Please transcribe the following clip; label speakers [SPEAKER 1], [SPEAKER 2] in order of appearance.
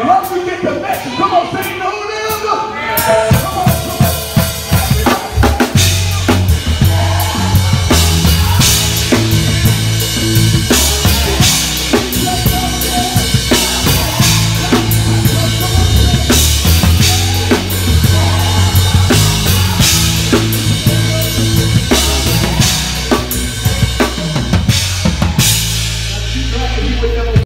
[SPEAKER 1] And once we get the message, come on, say no